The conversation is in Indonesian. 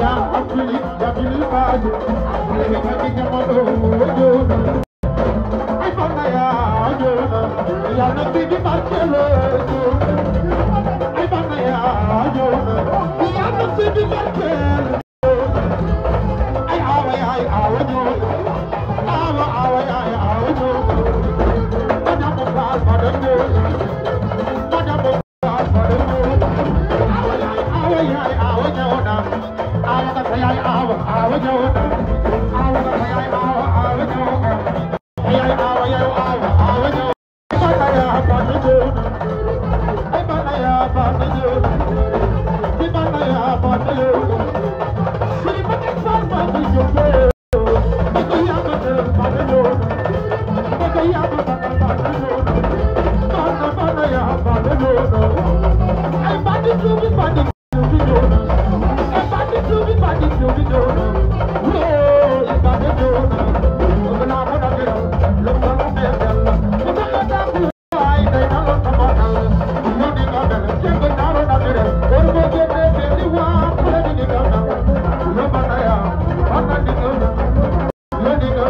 Ya, I believe, I believe I do. I believe I can get my own. يا نندي پر چلو جو اي آو يا آو جو يا نندي پر چلو اي آو يا اي آو جو آو آو يا اي آو جو بنا مدد پڙه جو بنا مدد پڙه جو آو يا آو يا اي آو جو نا Baba.